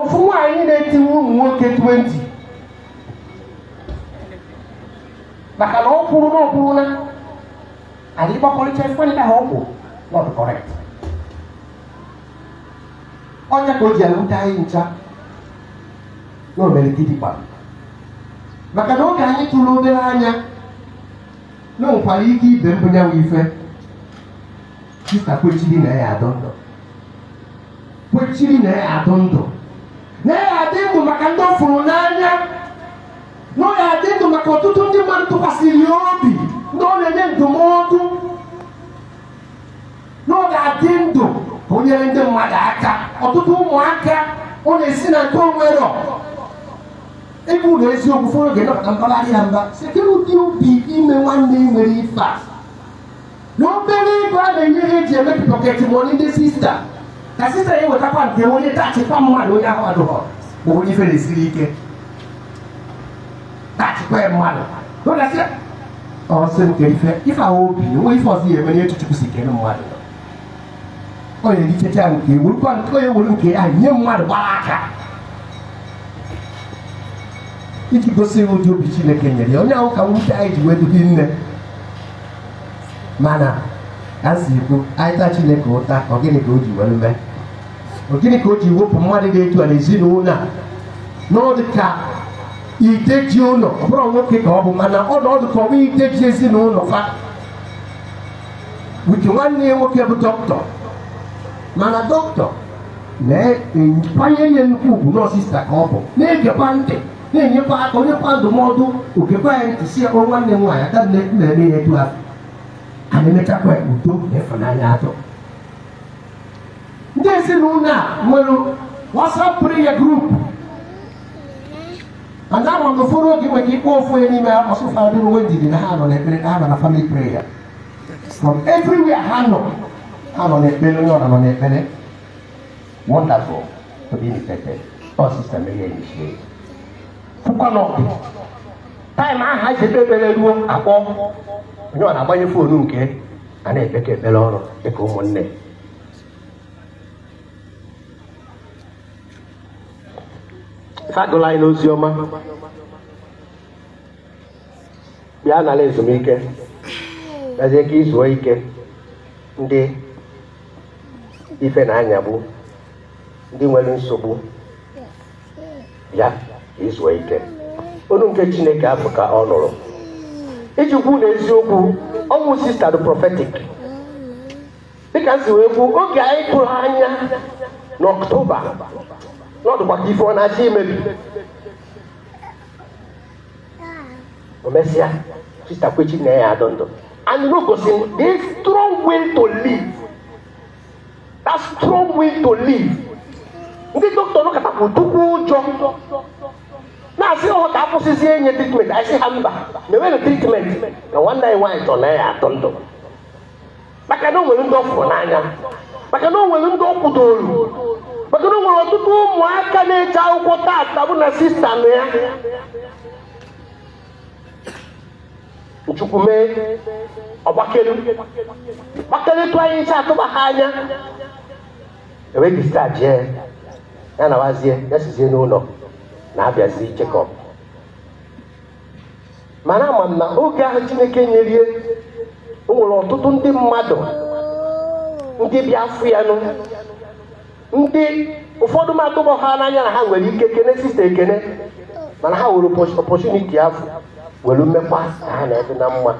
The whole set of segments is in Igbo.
ofu nwaanyị na-etinwe ụmụ nwoke 20 maka na ọ kwuru na ọ kwuru na anyị gbakọrịcha ife ndị ahụ ọgwụ not correct. Ọnya ka o ji ewute anyị ncha na omere gidigba maka na oge anyị tụrụ obere anya na o nwekwara ike ibe mbunyanwụ ife sista kwechiri na ya adọ ndụ kwechiri na ya adọ ndụ na ya adị ndụ maka ndị ọ fụrụ n'anya na ọ ya adị ndụ maka ọtụtụ ndị mmadụ tụkwasịrị ya obi ndị ọ na-enye ndụmọdụ na ọ ga-adị ndụ ka o nyere ndị mmadụ aka ọtụtụ ụmụaka ọ na-esi na nke onwero ịbụ na eziokwu fọrọ oge nọpụta mkpagharị ya mba sekere ụdị obi ime nwanne nwere ife a na obere ego a na-enye ha eji eme pọket mọni ndị sista ka sista ya wetakwa nke onye tachịkwa mmadụ onye ahụ adụghọ bụ onye ife na-esiri ike tachịkwa ya mmadụ ọ sị nke ife ife ahụ obi onwe ife ọzọ ya eme chukwu si kere mmadụ onye erichecha nke onye were nke ya nye mmadụ gbara aka iji gosi ụdị obi chineke nyere ya onye ahụ ka nwute anyị ji wedughị nne mana a si ekwu anyị chineke ụta ọ gịnị ka o ji were mee gịnị ka o ji wepụ mmadụ dị etu a n'ezinụlọ a n'ọdụ ka ideji ụlọ ọ bụrụ nwoke ka ọ bụ mana ọnọdụ ka ọ bụ ideji ezinụlọ fa wike nwanne ya nwoke bụ dọkịta mana dọkịta na-akwanyere ya nnukwu ugwu n'ọsista ka ọ bụ na-egekwa ntị na-enyekwa aka onyekwa ndụmọdụ okekwa ya ntị si ya nwanne nwaanyị aka na-eme ya etu afọ a na-emechakwa udo na ịfụnanya atọ ndị ezinụlọ a nwere WhatsApp prayer group. Mana ama m ụfọdụ oge nwere ikpe ofu onye n'ime ọsụfa ndị nwe ndidi na ha nọ n'ekpere na ha nọ na family prayer. From everywhere ha nọ ha nọ n'ekpere onye ọra nọ wonderful to be initiated ọ sista mere initiate pụkwa n'ọdị taịm ahụ ha ji ekpe ekpere ruo akpọ. Onye ọ na-agbanye foonu nke a na-ekpekọ ekpere ọrụ dịka ụmụnne. Agụla anyị n'ozi ọma. Bịa nala ezumike. Gazie ka izuo ike ndị ife na-anyagbu ndị nwere nsogbu. Ka izuo ike. Olu nke chineke afọ ka ọ nụrụ. Iji kwu na eziokwu ọnwụ sista dị prophetic. Dịka m si wee kwu oge anyị tụrụ anya n'ọktoba n'ọdụkwa ka ife ọ na-achọ imebi o mesịa sista kwechi na ya adụ ndụ and no gosi the strong will to live. That strong will to live. Ndị dọkịta nọkọtakwu tukwu ụjọ na-asị ọhụ ka akwụsịzi enye tritment anyị sị ha mba mewere tritment na nwanne anyị nwaanyị chọrọ na ya atọ ndụ maka na o nwere ndị ọ fụrụ n'anya maka na o nwere ndị ọ kwudoro maka na o nwere ọtụtụ ụmụaka na-eje akwụkwọ taata bụ na sista nụ ya. Nchukwu mee ọgbakelu gbakelịtụ anyị nche atụba ha anya. Sista jee ya. Na wazie ya sizie n'ụlọ na-abịazi Jekọb mana ama na oge ahụ Chineke nyerie o nwere ọtụtụ ndị mmadụ ndị bịa afụ ya nụ. Ndị ụfọdụ matụbọ ha n'anya na ha nwere ike kene sista ekene mana ha were opọchuniti afọ were mmekwa ka ha na-ede na mma.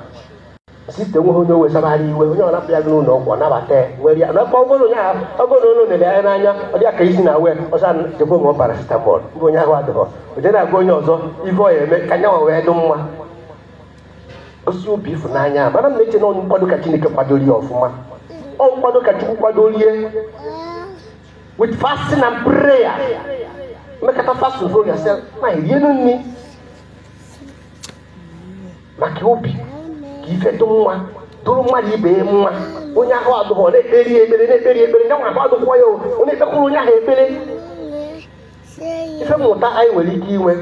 Sista nweghị onye wesabara iwe onye ọ na-apịa gị n'ụlọ ọgwụ nabata ya ya n'ekpe ọgụrụ onye ahụ ọgụrụ ụlọ na-ele anya n'anya ọ dị aka isi na wee ọsọ jekwe ma ọ paracetamol. Bụ onye ahụ adịghọ oje na-agwa onye ọzọ ife ọ ya eme ka nyanwa wee dị mma. Osi obi ịfụnanya mana m na-eche na ọnụ nkwado ka chineke kwadoro ya ọfụma ọ nkwado ka chukwu kwadorie. With fasting and prayer. Mmekọta fasting for yourself. Na erienu nri maka obi ka ife dị nwa dụrụ mmadụ ibe ya nwa onye ahụ adụghọ na-ekperi ekpere na-ekperi ekpere nye nwa ahụ adụkwa ya onye ekpekwuru onye ahụ ekpere ife mmụta anyị nwere ike inwe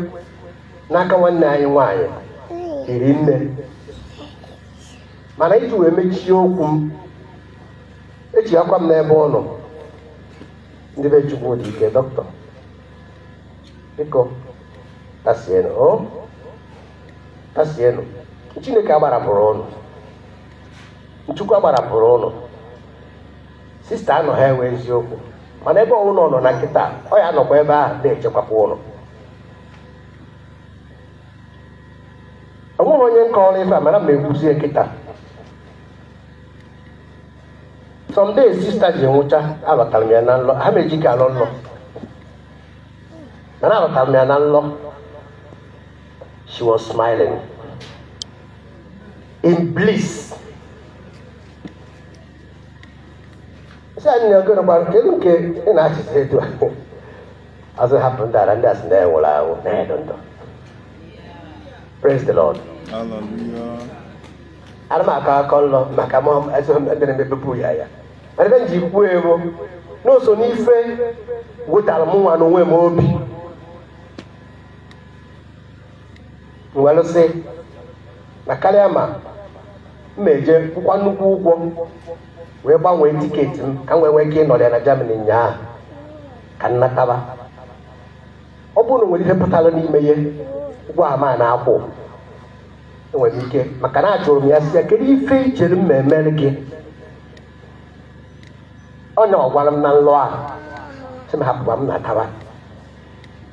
n'aka nwanne anyị nwaanyị hiri nne mana iji wee mechie okwu m echighakwa m n'ebe ọ nọ ndị be chukwu dị ike dọkịta biko tasienụ chineke agbarapụrụ ụnụ nchukwu agbarapụrụ ụnụ sista anọ enwe eziokwu mana ebe ọnwụna nọ na nkịta ọ ya nọkwa ebe ahụ na-echekwapụ ụnụ o nweghị onye nkọrọ ife a mana m ekwuzie kịta some days sista ji nwụcha alọtara m ya na nlọ ha meji ka alọ nlọ mana alọtara m ya na nlọ she was smiling in bliss sị anyị na-ego gbara kedu nke ị na-achịta etu a azụ hapụ ndị ara ndị asị na enwere ahụ na-edo ndụ praise the lord Hallelujah. ana m akọ akọ nlọ maka mụ edere m ebepụ ya ya ebe m ji kwuo ewu n'oso n'ife wetara m nwa n'onwe m obi mwelụsị na karịa ma m eje kwụkwa nnukwu ụgwọ wee gbanwee tiketi m ka m wee nwee ike ịnọrọ ya na Germany nyaa ka m nataba ọ bụrụ na nwere ihe pụtara n'ime ya ụgwọ ama na-akwụ enwere ike maka na ajụrụ m ya sị ya kedu ife ichere m ma emere gị ọ gwara m na nlọ a sị m hapụba m nataba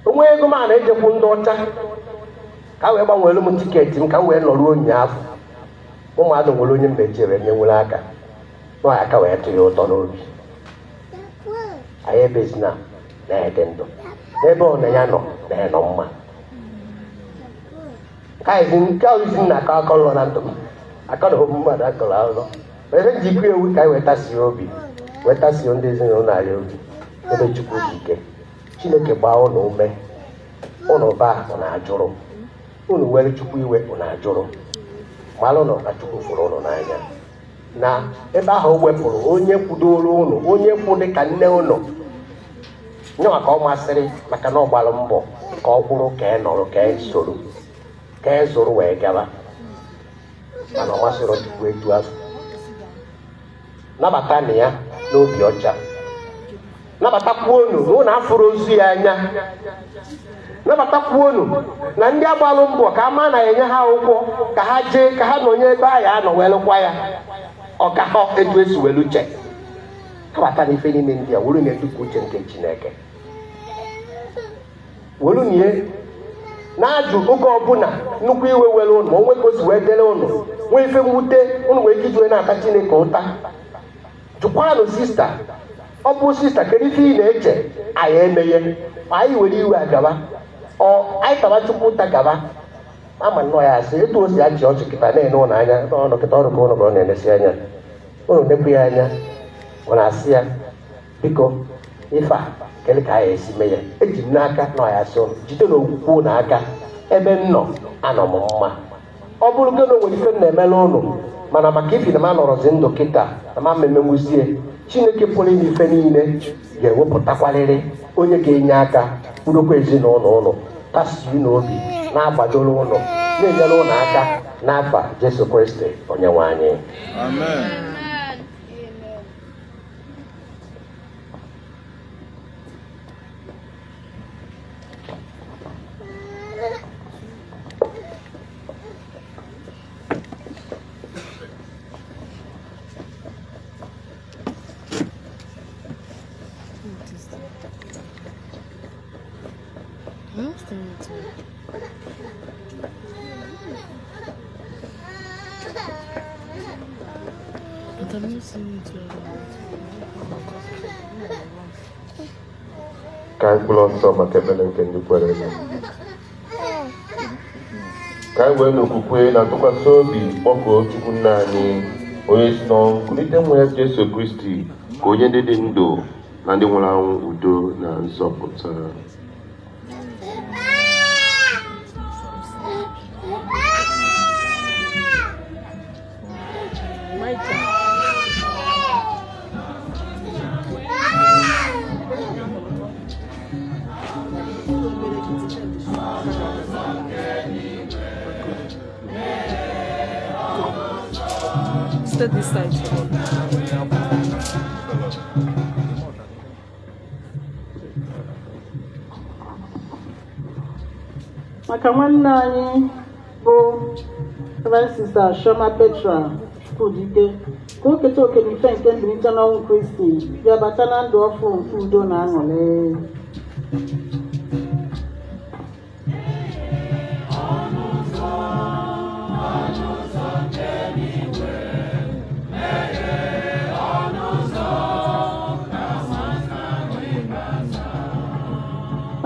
onwe ego m a na-ejekwu ndị ọcha ka wee gbanwere m tiketi m ka m wee nọruo ụnyaahụ ụmụadụ nwere onye mmejere nyenwere aka nọ aka wee tụ ya ụtọ n'obi anyị ebezina na-ede ndụ n'ebe ọ na ya nọ na-enọ mma ka izi nke izi na akọ akọ nlọ na ndụ m akọ na obu mmadụ akọrọ alụ ebe njikwa ewu ka anyị wetasie obi wetasie ndị ezinụlọ anyị obi ebe chukwu dị ike. Chineke gbaa ụnụ ume ụnụ ba ụnụ ajụrụ ụnụ were chukwu iwe ụnụ ajụrụ malụ nọ na chukwu fụrụ ụnụ n'anya. Na ebe ahụ o wepụrụ onye kwudoro ụnụ onye kwụ dị ka nne ụnụ. Nyewa ka ọ masịrị maka na ọ gbalụ mbọ ka ọ kwụrụ ka e nọrọ ka e soro ka e zụrụ wee gaba. Mana ọ masịrị chukwu etu afọ nabata na ya n'obi ọcha. Nabatakwuonu na ụnụ afụrụ ozu ya anya. Nabatakwuonu na ndị agbalụ mbọ ka a ma na enye ha ụkwụ ka ha jee ka ha nọnye ebe ahụ anọ wee lụkwa ya ọka ha etu esi welu uche nabata na niile ndị a wuru na-edukwa uche nke chineke. Welu nie na-ajụ oge ọbụla nnukwu iwe were ụnụ ma onwe ka o si wee dere ụnụ nwee ife mwute ụnụ wee ike na-ata chineke ụta. Jụkwanụ sista. Ọ bụ sista kedu ife ị na-eche? Anyị emeghe anyị were iwe agaba. Ọ anyị taba chukwu ụta gaba. Ama nnọọ ya asị etu o si achị ọchị kịta na-ene ụnụ anya n'ọnụ kịta ọrụ ka ụnụ na-enesi anya. Ụnụ nekwu ya anya ọ na-asị ya biko ife a kedu ka anyị esi mee ya? Eji m n'aka na ya asị ụnụ jide n'okwukwe ụnụ aka ebe m nọ anọ m mma. Ọ bụrụ gị na o nwere ife m na-emela ụnụ mana maka ifi na m anọrọzi ndụ kịta na ma mmemewuzie chineke pụrụ ime ife niile ga-ewepụtakwarịrị onye ga-enye aka kwurokwa ezinụlọ ụlọ kasiri n'obi na-agbadoro ụlọ na-enyere ụlọ aka n'afa jesu kristi onyenwe anyị ka anyị kwụrụ ọsọ maka ebere nke ndị kwere ka anyị wee n'okwukwe na ntụkwasị obi kpọkuo chukwu nna anyị onye si n'ọnwụ nwa ya jesu kristi ka onye ndị dị ndụ na ndị nwụrụ anwụ udo na nzọpụta maka nwanne anyị bụ Sister Shoma Petra Chukwudike ka o keta oke n'ife nke mbilite n'ọnwụ Kristi bịa bata na ndụ ọfụ nke udo na aṅụrị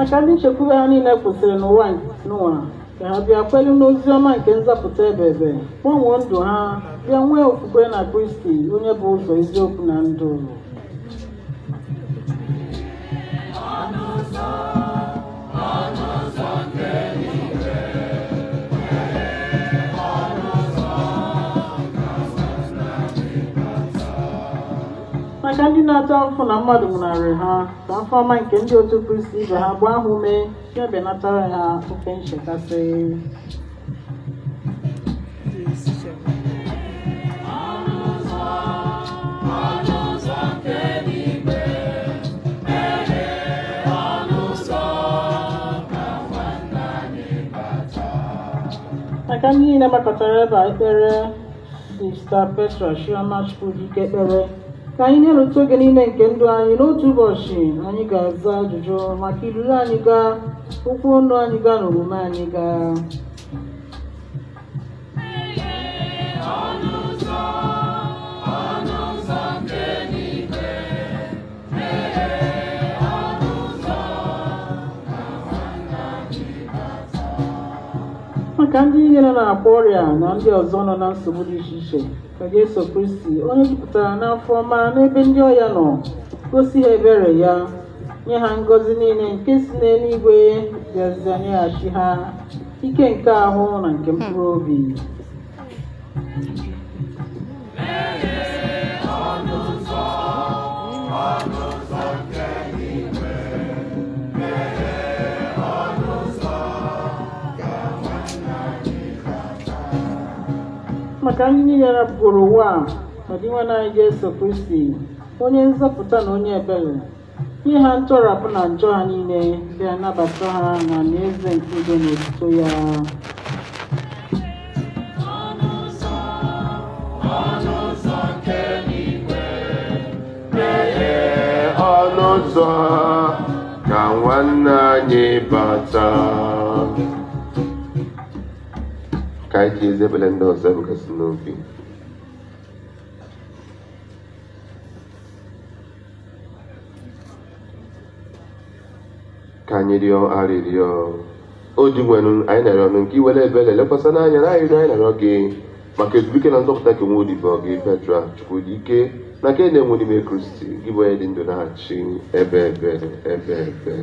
maka ndị nchekwube ha niile kwụsịrị n'ụwa n'ụwa ka ha bịa kwelu n'ozi ọma nke nzọpụta ebebe gbanwee ndụ ha? Bịa nwee okwukwe na kristi onye bụ ụzọ eziokwu na ndụ maka ndị na-ata afụ na mmadụ nwụnarị ha ka afọ ọma nke ndị otu kristi ibe ha gbaa ha ume ya ha oke nchekasị maka ndị niile gbakọtara ebe ekpere sista petra chioma chukwudike ekpere ka anyị na-erute oge niile nke ndụ anyị n'otu ụbọchị anyị ga-aza ajụjụ maka iluru anyị gaa okwu ọnụ anyị gaa na omume anyị gaa maka ndị niile nọ na-akwa ọrịa na ndị ọzọ nọ na nsogbu dị iche iche ka Jesu Kristi onye jupụtara n'afọ ọma n'ebe ndị ọya nọ gosi ha ebere ya nye ha ngọzi niile nke si n'eluigwe bịazia nyeghachi ha ike nke ahụ na nke mkpụrụ obi maka ndị niile rapụrụ ụwa a ma dị nwanne anyị Jesu Kristi onye nzọpụta na onye ebere nye ha ntọrapụ na njọ ha niile bịa nabata ha na alaeze nke udo na otuto ya. Ọnụ ụzọ ka nwanne anyị bata. Ezebele ndị ọzọ ebugasị n'obi ka anyị rịọ arịrịọ o ji nwenu anyị na-arịọ ọnụ nke iwere ebere lekwasị n'anya na arịrịọ anyị na-arịọ gị maka ezumike na nzọpụta nke nwa odibo gị Petra Chukwudike na nke na-enwe n'ime Kristi gị bụ onye dị ndụ na-achị ebe ebe ebe ebe.